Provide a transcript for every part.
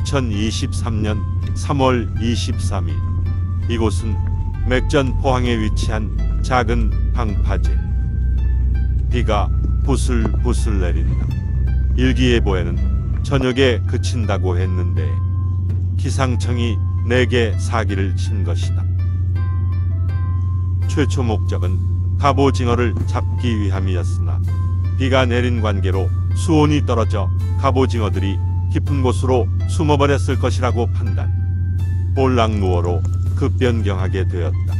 2023년 3월 23일 이곳은 맥전 포항에 위치한 작은 방파제 비가 부슬부슬 내린다. 일기예보에는 저녁에 그친다고 했는데 기상청이 내게 사기를 친 것이다. 최초 목적은 갑오징어를 잡기 위함이었으나 비가 내린 관계로 수온이 떨어져 갑오징어들이 깊은 곳으로 숨어버렸을 것이라고 판단. 볼락무어로 급변경하게 되었다.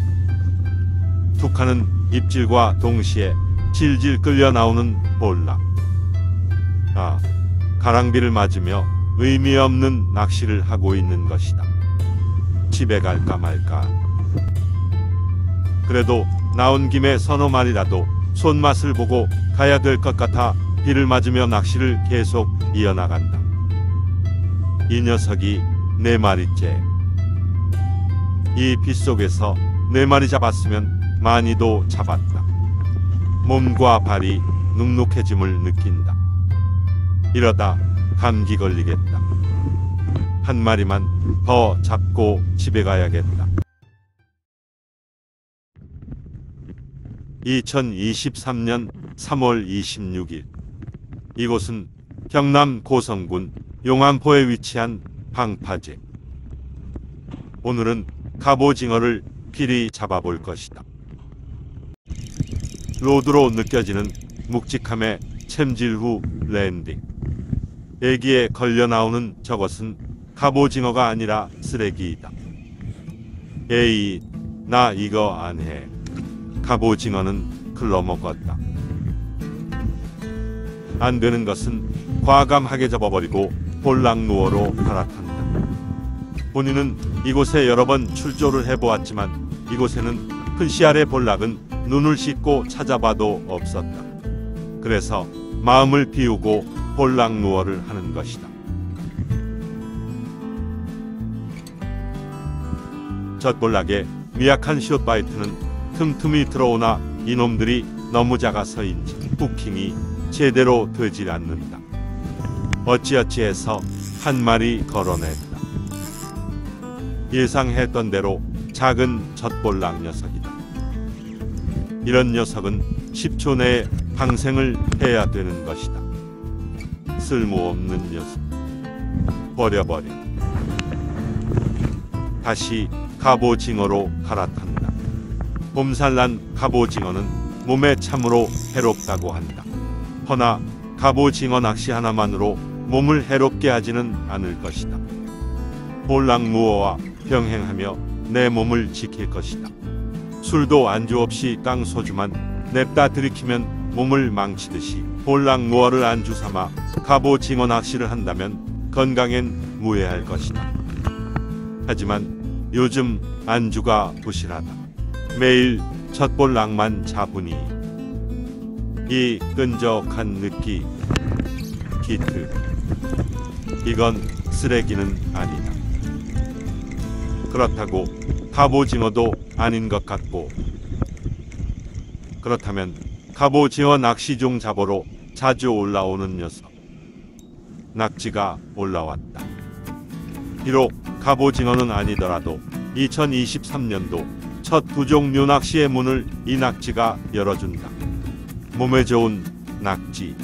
툭하는 입질과 동시에 질질 끌려 나오는 볼락. 아, 가랑비를 맞으며 의미 없는 낚시를 하고 있는 것이다. 집에 갈까 말까. 그래도 나온 김에 서너 마리라도 손맛을 보고 가야 될 것 같아 비를 맞으며 낚시를 계속 이어나간다. 이 녀석이 네 마리째. 이 빗속에서 네 마리 잡았으면 많이도 잡았다. 몸과 발이 눅눅해짐을 느낀다. 이러다 감기 걸리겠다. 한 마리만 더 잡고 집에 가야겠다. 2023년 3월 26일 이곳은 경남 고성군 용암포에 위치한 방파제. 오늘은 갑오징어를 필히 잡아볼 것이다. rod로 느껴지는 묵직함에 챔질 후 landing. 에기에 걸려 나오는 저것은 갑오징어가 아니라 쓰레기이다. 에이, 나 이거 안 해. 갑오징어는 글러먹었다. 안 되는 것은 과감하게 접어버리고 볼락누어로 갈아탄다. 본인은 이곳에 여러 번 출조를 해보았지만 이곳에는 큰 씨알의 볼락은 눈을 씻고 찾아봐도 없었다. 그래서 마음을 비우고 볼락누어를 하는 것이다. 젖볼락의 미약한 숏바이트는 틈틈이 들어오나 이놈들이 너무 작아서인지 부킹이 제대로 되질 않는다. 어찌어찌해서 한 마리 걸어냈다. 예상했던 대로 작은 젖볼락 녀석이다. 이런 녀석은 10초 내에 방생을 해야 되는 것이다. 쓸모없는 녀석. 버려버려. 다시 갑오징어로 갈아탄다. 봄살난 갑오징어는 몸에 참으로 해롭다고 한다. 허나 갑오징어 낚시 하나만으로 몸을 해롭게 하지는 않을 것이다. 볼락무어와 병행하며 내 몸을 지킬 것이다. 술도 안주 없이 깡 소주만 냅다 들이키면 몸을 망치듯이 볼락무어를 안주 삼아 갑오 징어 낚시를 한다면 건강엔 무해할 것이다. 하지만 요즘 안주가 부실하다. 매일 젖볼락만 잡으니 이 끈적한 느낌 기트 이건 쓰레기는 아니다. 그렇다고 갑오징어도 아닌 것 같고 그렇다면 갑오징어 낚시종 잡으러 자주 올라오는 녀석 낙지가 올라왔다. 비록 갑오징어는 아니더라도 2023년도 첫 부종 묘낚시의 문을 이 낙지가 열어준다. 몸에 좋은 낙지,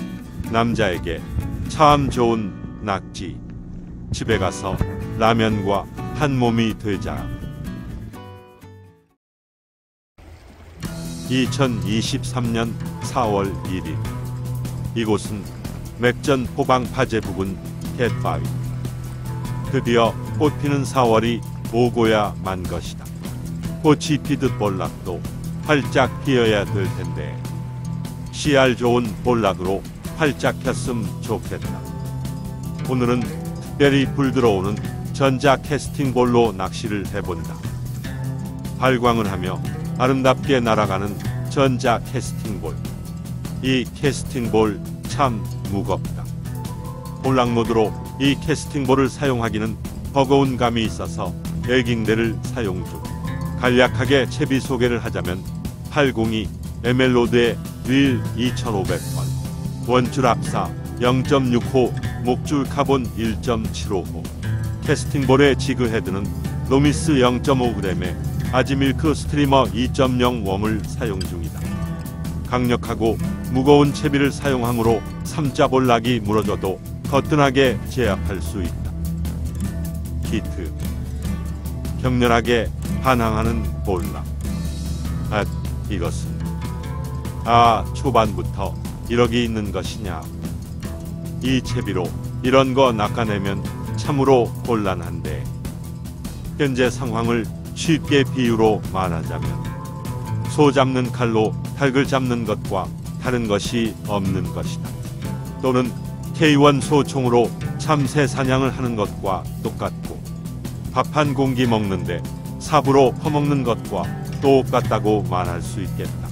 남자에게 참 좋은 낙지. 집에 가서 라면과 한 몸이 되자. 2023년 4월 1일 이곳은 맥전 포방 파제 부근 갯바위. 드디어 꽃피는 4월이 오고야 만 것이다. 꽃이 피듯 볼락도 활짝 피어야 될 텐데 씨알 좋은 볼락으로 활짝 폈음 좋겠다. 오늘은 특별히 불 들어오는 전자 캐스팅볼로 낚시를 해본다. 발광을 하며 아름답게 날아가는 전자 casting ball. 이 casting ball 참 무겁다. 볼락 mode로 이 casting ball을 사용하기는 버거운 감이 있어서 에깅대를 사용 중. 간략하게 채비 소개를 하자면 802 ML rod에 릴 2500번, 원줄 합사 0.6호, 목줄 카본 1.75호, casting ball에 jighead는 노미스 0.5g의 아지밀크 스트리머 2.0 worm을 사용 중이다. 강력하고 무거운 채비를 사용하므로 삼자 볼락이 물어줘도 거뜬하게 제압할 수 있다. 히트. 격렬하게 반항하는 볼락. 아 이것은. 아 초반부터 이러기 있는 것이냐 이 채비로 이런 거 낚아내면 참으로 곤란한데 현재 상황을 쉽게 비유로 말하자면 소 잡는 칼로 닭을 잡는 것과 다른 것이 없는 것이다. 또는 K1 소총으로 참새 사냥을 하는 것과 똑같고 밥 한 공기 먹는데 삽으로 퍼먹는 것과 똑같다고 말할 수 있겠다.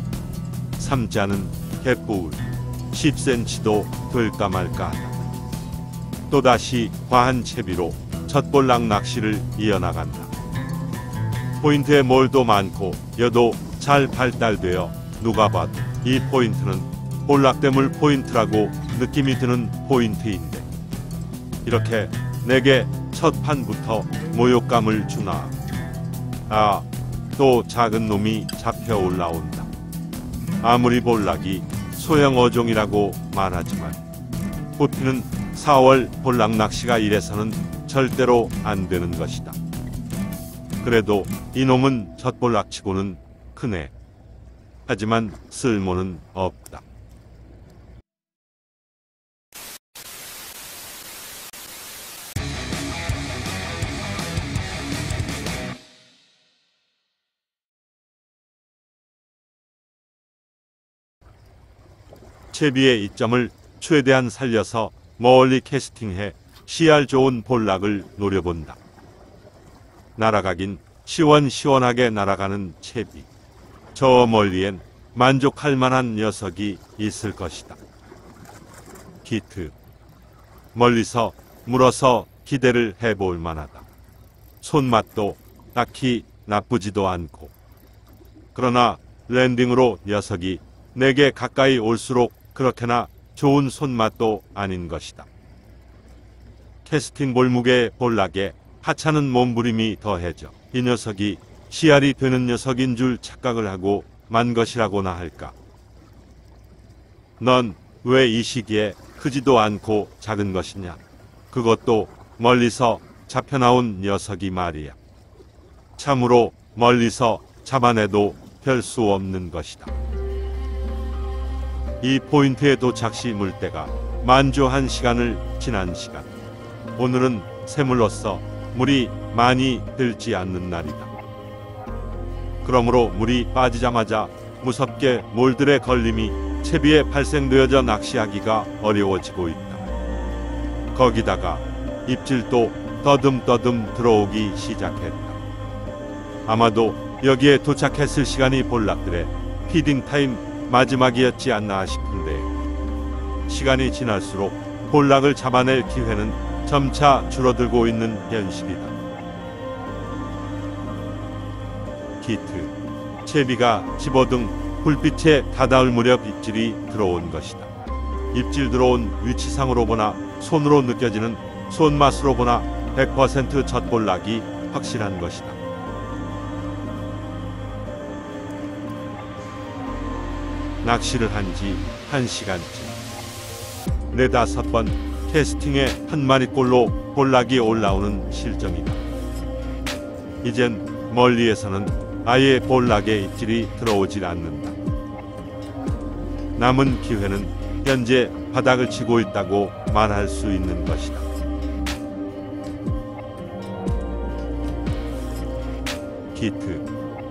삼자는 개뿔 10cm도 될까 말까 하다. 또다시 과한 채비로 젖볼락 낚시를 이어나간다. 포인트에 몰도 많고 여도 잘 발달되어 누가 봐도 이 포인트는 볼락대물 포인트라고 느낌이 드는 포인트인데 이렇게 내게 첫 판부터 모욕감을 주나 아 또 작은 놈이 잡혀 올라온다 아무리 볼락이 소형 어종이라고 말하지만 보피는 4월 볼락 낚시가 이래서는 절대로 안 되는 것이다 그래도 이놈은 젖볼락치고는 크네 하지만 쓸모는 없다. 채비의 이점을 최대한 살려서 멀리 캐스팅해 CR 좋은 볼락을 노려본다. 날아가긴 시원시원하게 날아가는 채비. 저 멀리엔 만족할 만한 녀석이 있을 것이다. 기트. 멀리서 물어서 기대를 해볼 만하다. 손맛도 딱히 나쁘지도 않고. 그러나 랜딩으로 녀석이 내게 가까이 올수록 그렇게나 좋은 손맛도 아닌 것이다. 캐스팅 볼무게 볼락에 하찮은 몸부림이 더해져 이 녀석이 CR이 되는 녀석인 줄 착각을 하고 만 것이라고나 할까. 넌 왜 이 시기에 크지도 않고 작은 것이냐. 그것도 멀리서 잡혀나온 녀석이 말이야. 참으로 멀리서 잡아내도 별 수 없는 것이다. 이 포인트에 도착 시 물때가 만조한 시간을 지난 시간. 오늘은 새물로써 물이 많이 들지 않는 날이다. 그러므로 물이 빠지자마자 무섭게 몰들의 걸림이 채비에 발생되어져 낚시하기가 어려워지고 있다. 거기다가 입질도 더듬더듬 들어오기 시작했다. 아마도 여기에 도착했을 시간이 볼락들의 feeding time 마지막이었지 않나 싶은데 시간이 지날수록 볼락을 잡아낼 기회는 점차 줄어들고 있는 현실이다. 기트 채비가 집어등 불빛에 다다을 무렵 입질이 들어온 것이다. 입질 들어온 위치상으로 보나 손으로 느껴지는 손맛으로 보나 100% 젖볼락이 확실한 것이다. 낚시를 한 지 한 시간째. 네다섯 번 캐스팅에 한 마리꼴로 볼락이 올라오는 실정이다. 이젠 멀리에서는 아예 볼락에 입질이 들어오질 않는다. 남은 기회는 현재 바닥을 치고 있다고 말할 수 있는 것이다. 기트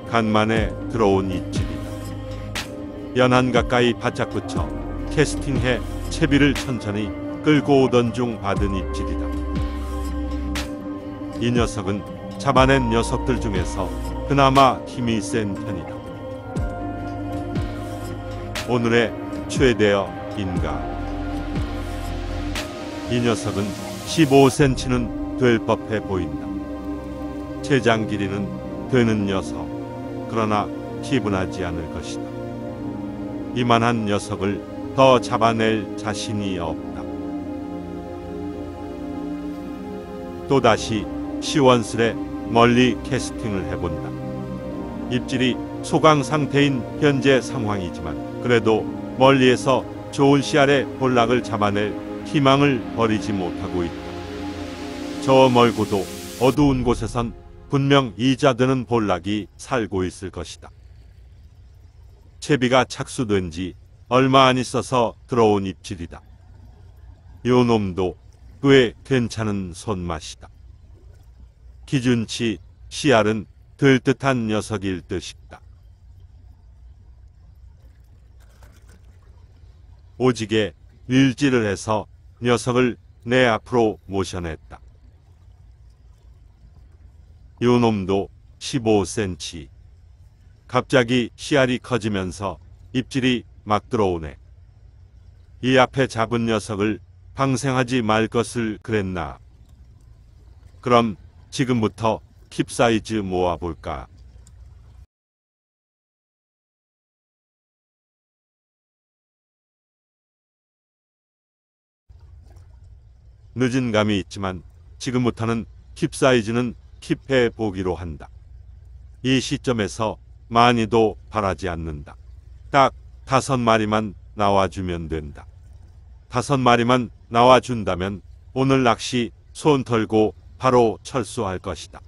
간만에 들어온 입질이다. 연한 가까이 바짝 붙여 캐스팅해 채비를 천천히 끌고 오던 중 받은 입질이다. 이 녀석은 잡아낸 녀석들 중에서 그나마 힘이 센 편이다. 오늘의 최대어 인가. 이 녀석은 15cm는 될 법해 보인다. 체장 길이는 되는 녀석. 그러나 기분하지 않을 것이다. 이만한 녀석을 더 잡아낼 자신이 없다. 또다시 시원스레 멀리 캐스팅을 해본다. 입질이 소강 상태인 현재 상황이지만 그래도 멀리에서 좋은 씨알의 볼락을 잡아낼 희망을 버리지 못하고 있다. 저 멀고도 어두운 곳에선 분명 이자드는 볼락이 살고 있을 것이다. 채비가 착수된 지 얼마 안 있어서 들어온 입질이다. 요 놈도 꽤 괜찮은 손맛이다. 기준치 씨알은 들듯한 녀석일 듯 싶다. 오직에 일질을 해서 녀석을 내 앞으로 모셔냈다. 요 놈도 15cm. 갑자기 씨알이 커지면서 입질이 막 들어오네. 이 앞에 잡은 녀석을 방생하지 말 것을 그랬나. 그럼 지금부터 킵 사이즈 모아볼까. 늦은 감이 있지만 지금부터는 킵 사이즈는 킵해 보기로 한다. 이 시점에서 많이도 바라지 않는다. 딱 다섯 마리만 나와주면 된다. 다섯 마리만 나와준다면 오늘 낚시 손 털고 바로 철수할 것이다.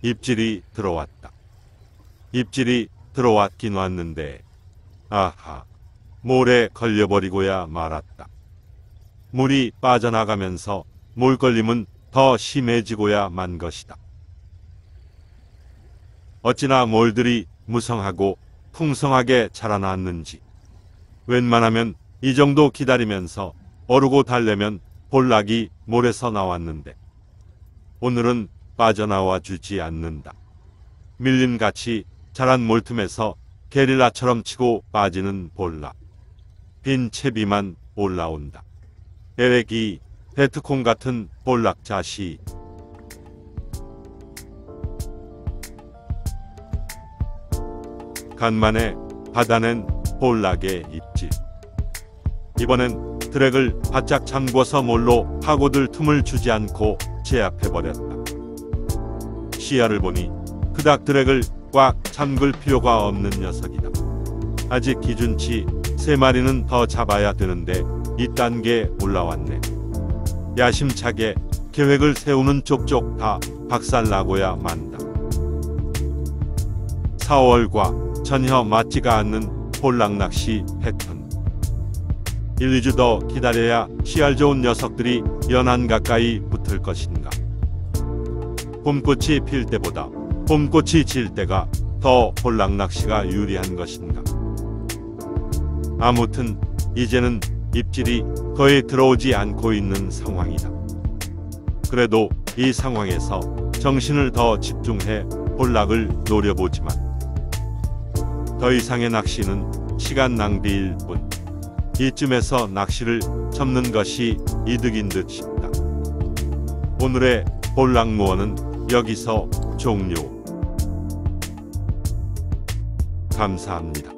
입질이 들어왔다. 입질이 들어왔긴 왔는데 아하 몰에 걸려버리고야 말았다. 물이 빠져나가면서 몰걸림은 더 심해지고야 만 것이다. 어찌나 몰들이 무성하고 풍성하게 자라났는지 웬만하면 이 정도 기다리면서 어르고 달래면 볼락이 몰에서 나왔는데 오늘은 빠져나와 주지 않는다. 밀림같이 자란 몰틈에서 게릴라처럼 치고 빠지는 볼락. 빈 채비만 올라온다. 에렉이 베트콩 같은 볼락 자시 간만에 받아낸 볼락의 입질. 이번엔 드랙을 바짝 잠궈서 몰로 파고들 틈을 주지 않고 제압해버렸다. 시야를 보니 그닥 드랙을 꽉 잠글 필요가 없는 녀석이다. 아직 기준치 세 마리는 더 잡아야 되는데 이딴 게 올라왔네. 야심차게 계획을 세우는 쪽쪽 다 박살나고야 만다. 4월과 전혀 맞지가 않는 볼락낚시 패턴. 1, 2주 더 기다려야 씨알 좋은 녀석들이 연안 가까이 붙을 것인가. 봄꽃이 필 때보다 봄꽃이 질 때가 더 볼락낚시가 유리한 것인가. 아무튼 이제는 입질이 거의 들어오지 않고 있는 상황이다. 그래도 이 상황에서 정신을 더 집중해 볼락을 노려보지만 더 이상의 낚시는 시간 낭비일 뿐. 이쯤에서 낚시를 접는 것이 이득인 듯 싶다. 오늘의 볼락무어는 여기서 종료. 감사합니다.